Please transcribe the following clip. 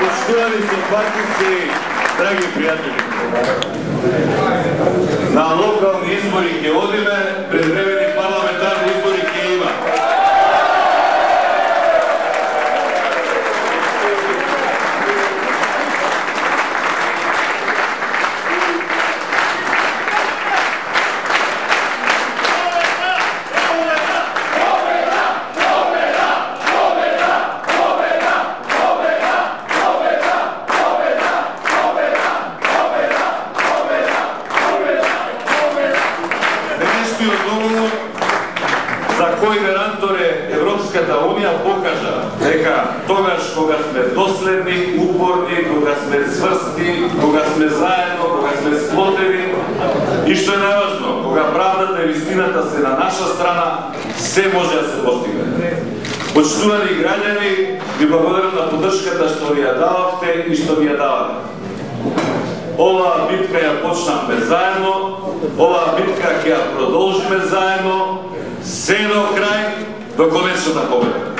poštovani simpatici, dragi prijatelji. Na lokalni izbori Kjevodine, pred за кој гарантор е Европската Унија покажа дека тогаш кога сме доследни, упорни, кога сме сврсти, кога сме заедно, кога сме сплотени и што е најважно, кога правдата и вистината се на наша страна, се може да се постигне. Почитувани граѓани, ви благодарам на поддршката што ви ја дававте и што ви ја давате. Оваа битка ја почнавме заедно, оваа битка ќе ја продолжиме заедно, Seno kraj do konečno da Pobreza.